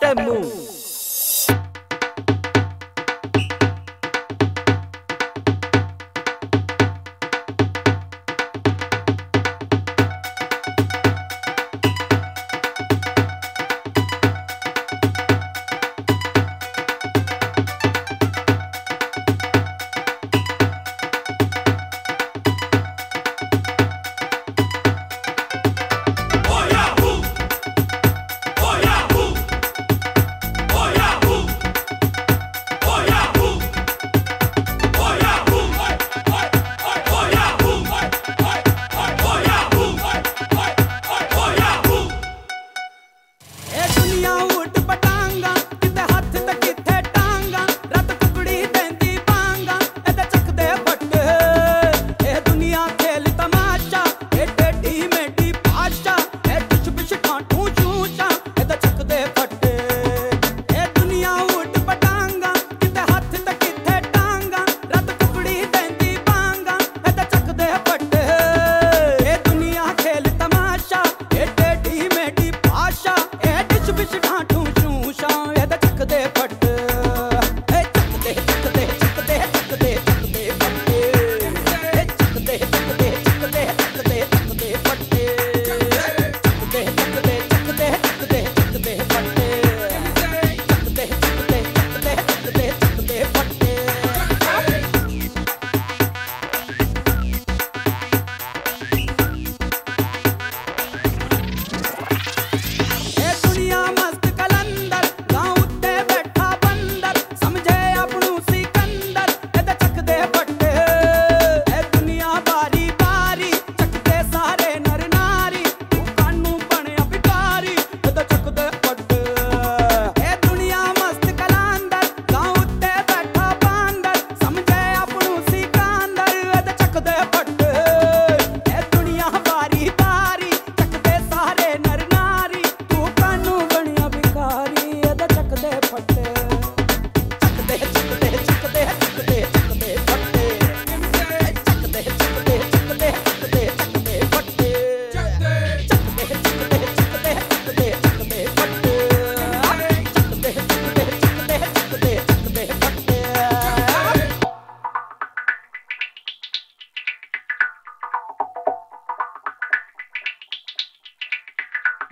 Temu.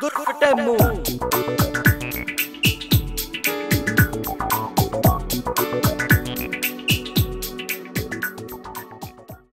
good for them move